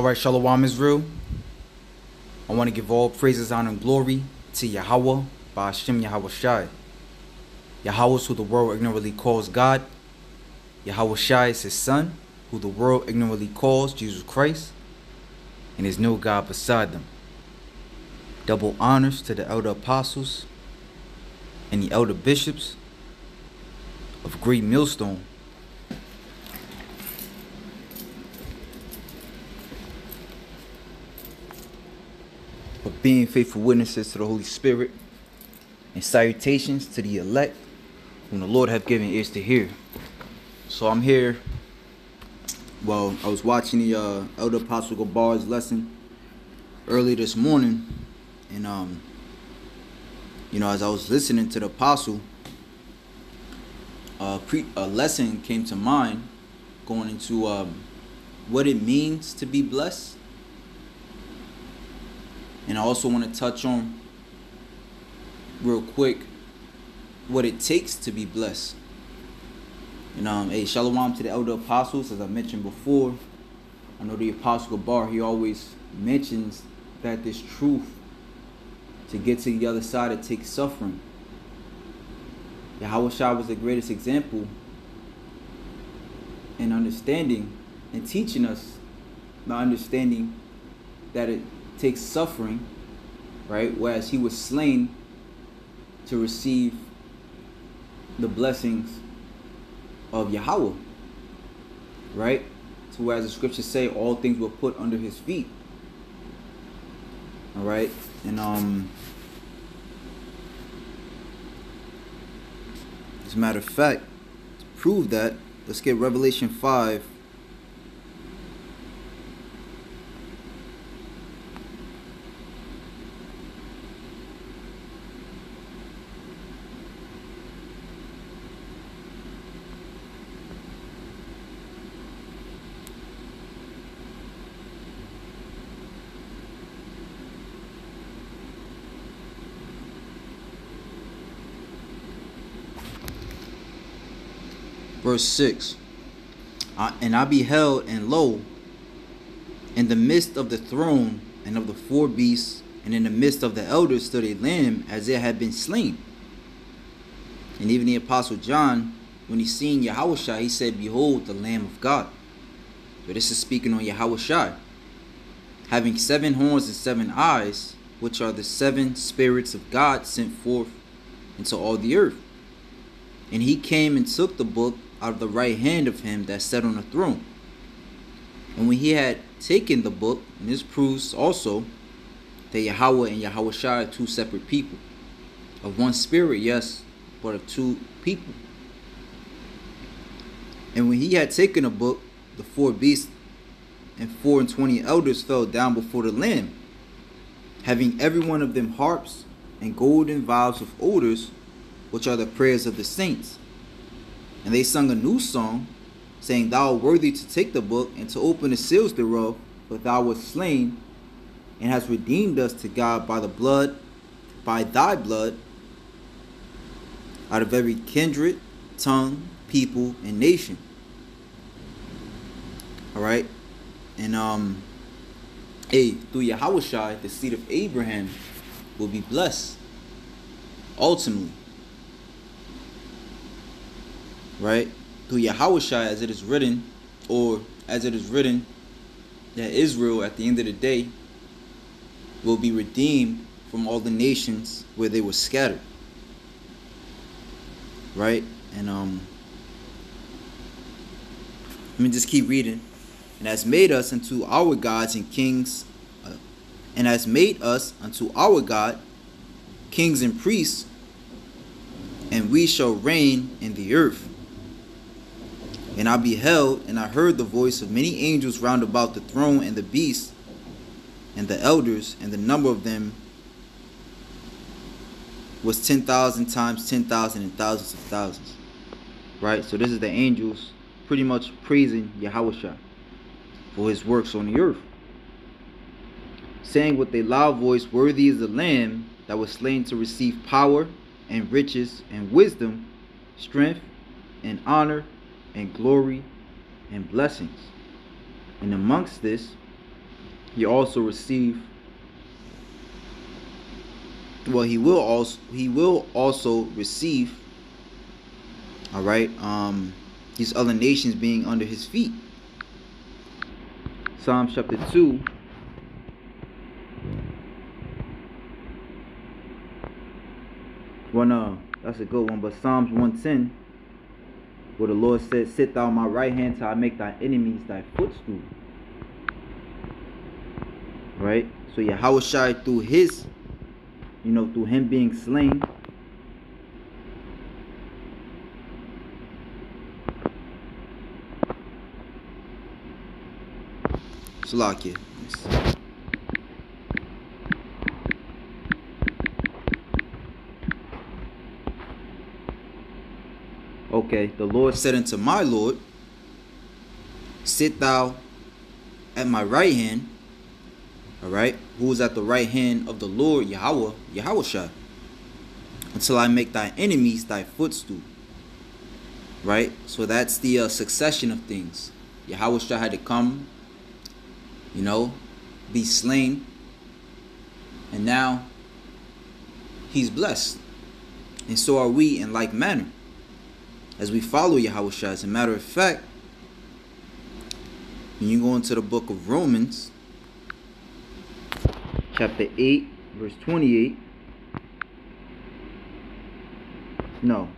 All right, Shalom Israel. I want to give all praises, honor, and glory to Yahweh, by Hashem Yahweh Shai. Yahweh is who the world ignorantly calls God. Yahweh Shai is his son, who the world ignorantly calls Jesus Christ. And there's no God beside them. Double honors to the elder apostles and the elder bishops of Great Millstone. Being faithful witnesses to the Holy Spirit and salutations to the elect whom the Lord have given ears to hear. So I'm here. Well, I was watching the uh, Elder Apostle Gabar's lesson early this morning, and um, you know, as I was listening to the apostle, pre- a lesson came to mind going into um, what it means to be blessed. And I also want to touch on real quick what it takes to be blessed. And um, hey, shalom to the elder apostles, as I mentioned before. I know the apostle Bar, he always mentions that this truth to get to the other side, it takes suffering. Yahweh Shah was the greatest example in understanding and teaching us the understanding that it takes suffering, right? Whereas he was slain to receive the blessings of Yahweh, right? So whereas the scriptures say all things were put under his feet. All right, and um, as a matter of fact, to prove that, let's get Revelation five. Verse 6 I, and i beheld and lo in the midst of the throne and of the four beasts and in the midst of the elders stood a lamb as it had been slain. And even the apostle john when he seen Yahushua, he said behold the lamb of god. So this is speaking on Yahushua, having seven horns and seven eyes which are the seven spirits of god sent forth into all the earth. And he came and took the book out of the right hand of him that sat on the throne. And when he had taken the book, and this proves also that Yahweh and Yahweh are two separate people. Of one spirit, yes, but of two people. And when he had taken the book, the four beasts and four and twenty elders fell down before the Lamb, having every one of them harps and golden vials of odors, which are the prayers of the saints. And they sung a new song, saying, Thou art worthy to take the book and to open the seals thereof, for thou wast slain, and hast redeemed us to God by the blood, by thy blood, out of every kindred, tongue, people, and nation. Alright? And um hey, through Yahweh the seed of Abraham will be blessed. Ultimately right? Through Yahweh as it is written, or as it is written, that Israel at the end of the day will be redeemed from all the nations where they were scattered. Right? And um let me just keep reading. And has made us unto our gods and kings, uh, and has made us unto our God kings and priests, and we shall reign in the earth. And I beheld, and I heard the voice of many angels round about the throne and the beast and the elders, and the number of them was 10,000 times 10,000 and thousands of thousands. Right? So this is the angels pretty much praising Yahweh for his works on the earth. Saying with a loud voice, Worthy is the Lamb that was slain to receive power and riches and wisdom, strength and honor and glory and blessings. And amongst this, he also receive well he will also he will also receive all right um these other nations being under his feet. Psalms chapter 2 one uh that's a good one but psalms 110 where the lord said sit thou on my right hand till i make thy enemies thy footstool right so Yahushua through his you know, through him being slain. Salakia. Yes. Okay, the Lord said unto my Lord, Sit thou at my right hand all right, who is at the right hand of the Lord Yahweh, Yahweh until I make thy enemies thy footstool. Right? So that's the uh, succession of things. Yahweh had to come, you know, be slain, and now he's blessed. And so are we in like manner as we follow Yahweh As a matter of fact, when you go into the book of Romans, chapter 8, verse 28. No.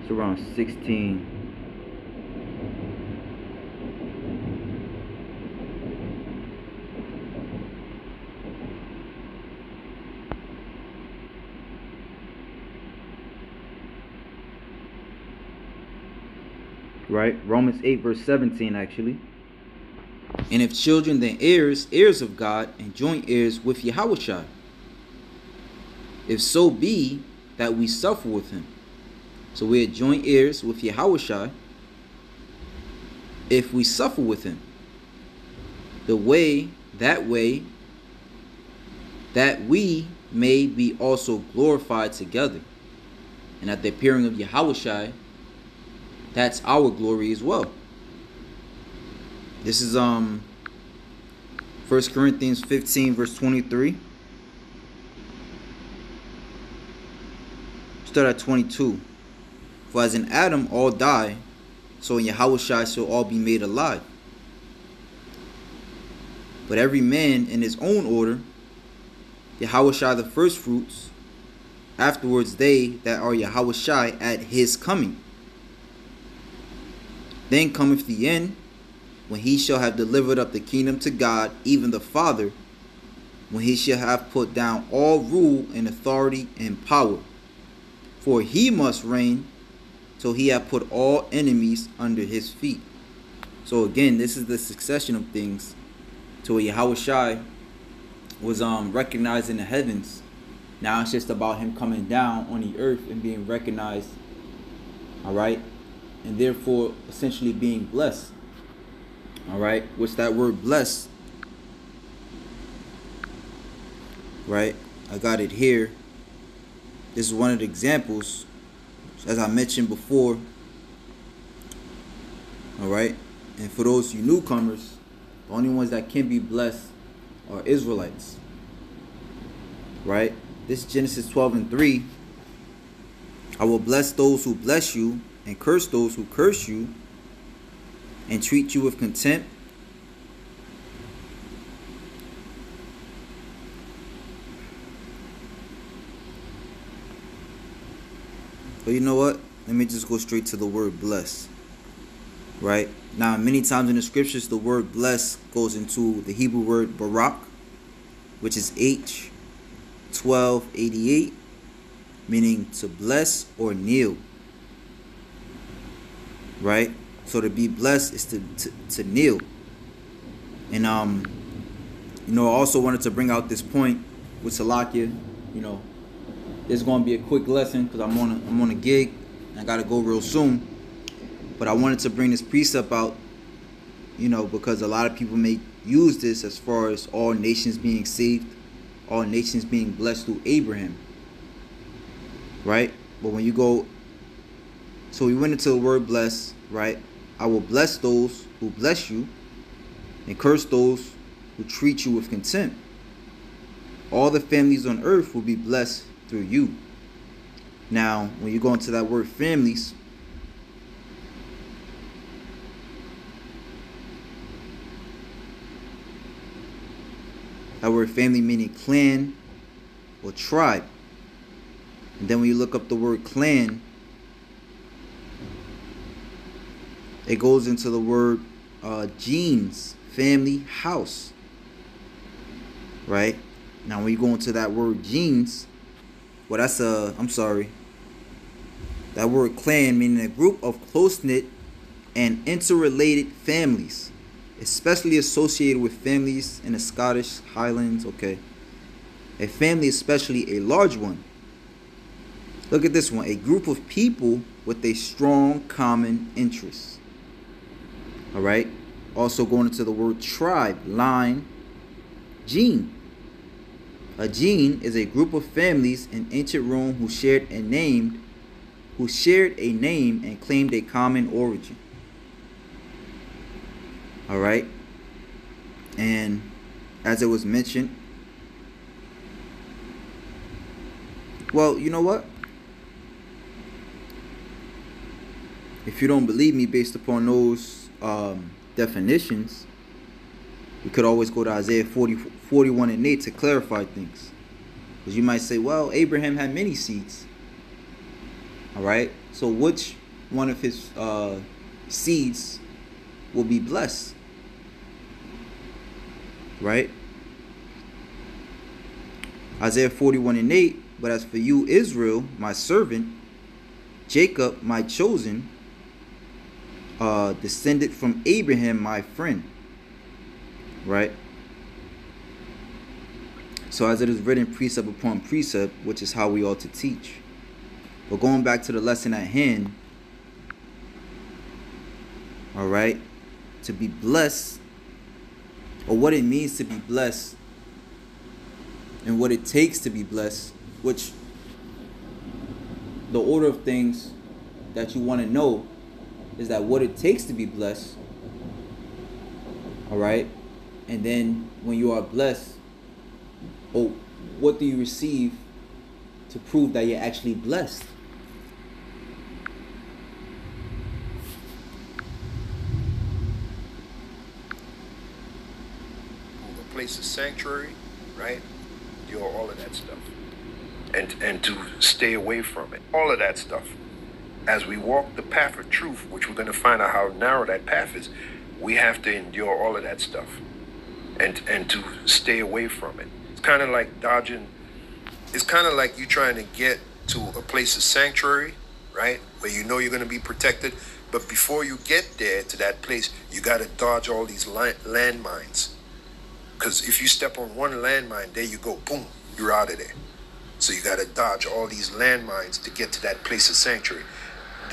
It's around 16. Right? Romans 8, verse 17, actually. And if children, then heirs, heirs of God, and joint heirs with Yahushua. If so be that we suffer with him. So we are joint heirs with Yahushua if we suffer with him. The way, that way, that we may be also glorified together. And at the appearing of Yahushua, that's our glory as well. This is um 1 Corinthians 15 verse 23. Start at 22. For as in Adam all die, so in Yahushua shall all be made alive. But every man in his own order, Yahushua the first fruits, afterwards they that are Yahushua at his coming. Then cometh the end, when he shall have delivered up the kingdom to God, even the Father, when he shall have put down all rule and authority and power. For he must reign till he have put all enemies under his feet. So again, this is the succession of things to where Yahweh Shai was um recognized in the heavens. Now it's just about him coming down on the earth and being recognized. All right, and therefore essentially being blessed. All right, what's that word blessed? Right, I got it here. This is one of the examples, as I mentioned before. All right, and for those you newcomers, the only ones that can be blessed are Israelites. Right, this Genesis 12 and 3. I will bless those who bless you, and curse those who curse you and treat you with contempt. But you know what? Let me just go straight to the word bless. Right? Now, many times in the scriptures, the word bless goes into the Hebrew word barak, which is H 1288, meaning to bless or kneel right? So to be blessed is to, to, to kneel. And um, you know, I also wanted to bring out this point with Salakia. You know, this is gonna be a quick lesson because I'm on a, I'm on a gig. I gotta go real soon. But I wanted to bring this precept out, you know, because a lot of people may use this as far as all nations being saved. all nations being blessed through Abraham. Right? But when you go, so we went into the word bless, right? I will bless those who bless you and curse those who treat you with contempt. All the families on earth will be blessed through you. Now, when you go into that word families, that word family meaning clan or tribe. And then when you look up the word clan, it goes into the word uh, genes, family, house. Right? Now when you go into that word genes, well that's a I'm sorry. That word clan meaning a group of close-knit and interrelated families, especially associated with families in the Scottish Highlands, okay. A family especially a large one. Look at this one, a group of people with a strong common interest. All right? Also going into the word tribe, line, gene. A gene is a group of families in ancient Rome who shared a name, who shared a name and claimed a common origin. All right? And as it was mentioned, well, you know what? If you don't believe me based upon those um, definitions, we could always go to Isaiah 40, 41 and 8 to clarify things. Because you might say, well, Abraham had many seeds. All right. So which one of his uh, seeds will be blessed? Right? Isaiah 41 and 8. But as for you, Israel, my servant, Jacob, my chosen, uh, descended from Abraham, my friend. Right? So as it is written precept upon precept, which is how we ought to teach. But going back to the lesson at hand, all right, to be blessed, or what it means to be blessed, and what it takes to be blessed, which the order of things that you want to know is that what it takes to be blessed, all right, and then when you are blessed, oh, what do you receive to prove that you're actually blessed? A place of sanctuary, right? You know, all of that stuff. And and to stay away from it. All of that stuff. As we walk the path of truth, which we're going to find out how narrow that path is, we have to endure all of that stuff. And and to stay away from it It's kind of like dodging. It's kind of like you trying to get to a place of sanctuary, right? Where you know you're going to be protected. But before you get there to that place, you got to dodge all these landmines. Because if you step on one landmine, there you go, boom, you're out of there. So you got to dodge all these landmines to get to that place of sanctuary.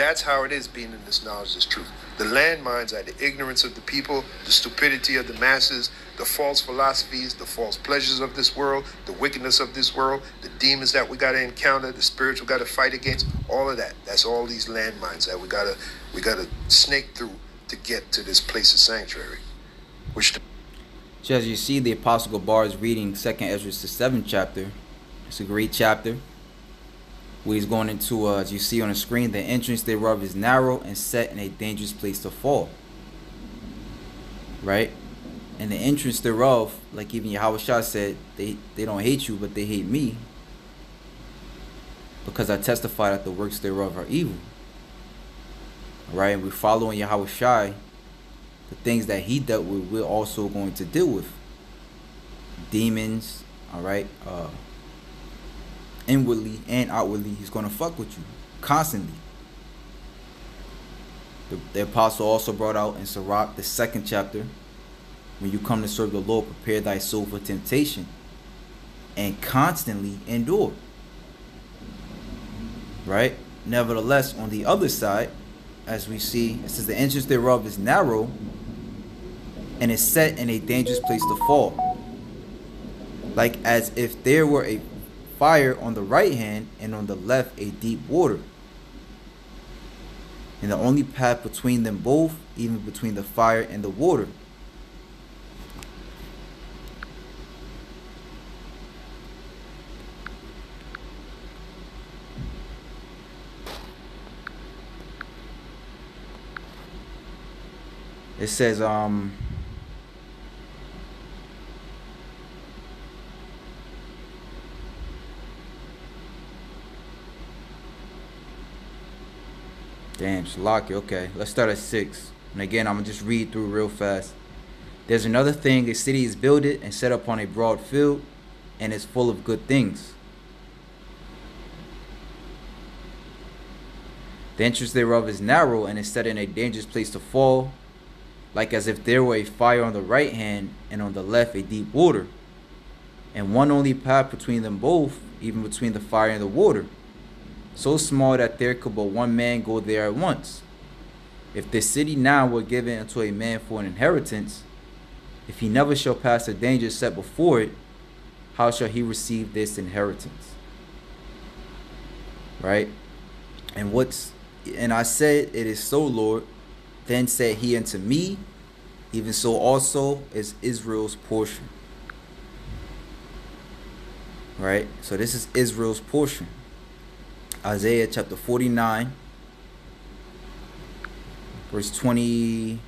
That's how it is being in this knowledge, this truth. The landmines are the ignorance of the people, the stupidity of the masses, the false philosophies, the false pleasures of this world, the wickedness of this world, the demons that we got to encounter, the spirits we got to fight against, all of that. That's all these landmines that we got to we got to snake through to get to this place of sanctuary. Which so as you see, the Apostle Gabar is reading Second Ezra, the seventh chapter. It's a great chapter. Where he's going into, uh, as you see on the screen, the entrance thereof is narrow and set in a dangerous place to fall. Right? and the entrance thereof, like even Yahweh Shah said, they, they don't hate you, but they hate me. Because I testify that the works thereof are evil. Right? And we're following Yahweh Shai, the things that he dealt with, we're also going to deal with. Demons, all right? Uh, inwardly and outwardly, he's going to fuck with you constantly. The, the apostle also brought out in Sirach, the second chapter, when you come to serve the Lord, prepare thy soul for temptation and constantly endure. Right? Nevertheless, on the other side, as we see, it says the entrance thereof is narrow and is set in a dangerous place to fall. like as if there were a fire on the right hand and on the left a deep water. And the only path between them both, even between the fire and the water. It says, um, Damn, Shalaki. Okay, let's start at six. And again, I'm gonna just read through real fast. There's another thing: a city is builded and set upon a broad field, and is full of good things. The entrance thereof is narrow and is set in a dangerous place to fall, like as if there were a fire on the right hand and on the left a deep water, and one only path between them both, even between the fire and the water so small that there could but one man go there at once. If the city now were given unto a man for an inheritance, if he never shall pass the danger set before it, how shall he receive this inheritance? Right? And what's and I said, It is so, Lord. Then said he unto me, Even so also is Israel's portion. Right? So this is Israel's portion. Isaiah chapter 49, verse 20.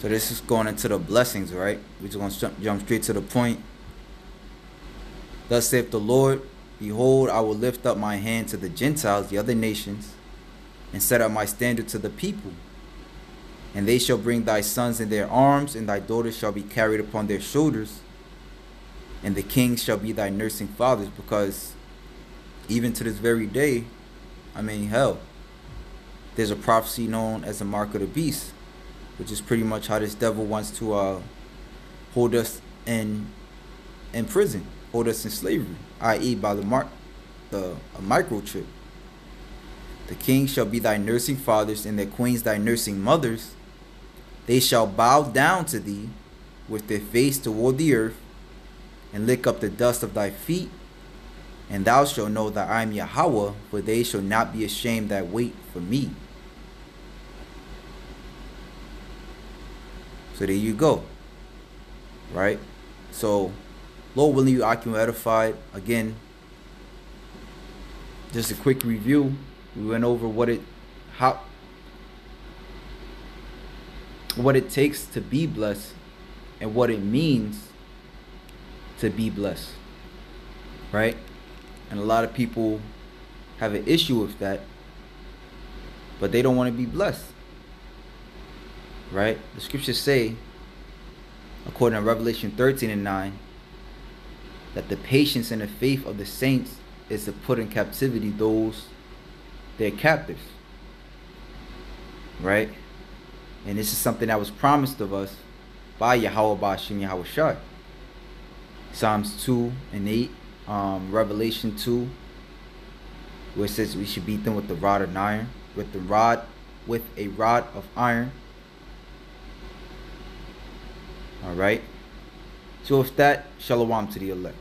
So this is going into the blessings, right? We're just jump, jump straight to the point. Thus saith the Lord, Behold, I will lift up my hand to the Gentiles, the other nations, and set up my standard to the people. And they shall bring thy sons in their arms, and thy daughters shall be carried upon their shoulders, and the kings shall be thy nursing fathers, because even to this very day, I mean, hell, there's a prophecy known as the mark of the beast, which is pretty much how this devil wants to uh, hold us in in prison hold us in slavery, i.e., by the mark, the a microchip. The king shall be thy nursing fathers, and the queens thy nursing mothers. They shall bow down to thee with their face toward the earth, and lick up the dust of thy feet. And thou shalt know that I am Yahweh, for they shall not be ashamed that wait for me. So there you go. Right? So Lord willing, you occupy edified. Again, just a quick review. We went over what it how what it takes to be blessed and what it means to be blessed. Right? And a lot of people have an issue with that, but they don't want to be blessed. Right? The scriptures say, according to Revelation 13 and 9, that the patience and the faith of the saints is to put in captivity those their captives. Right? And this is something that was promised of us by Yahweh Bashim Yahweh Shai. Psalms 2 and 8, um, Revelation 2, where it says we should beat them with the rod of iron, with the rod, with a rod of iron. All right. So if that, shalom to the elect.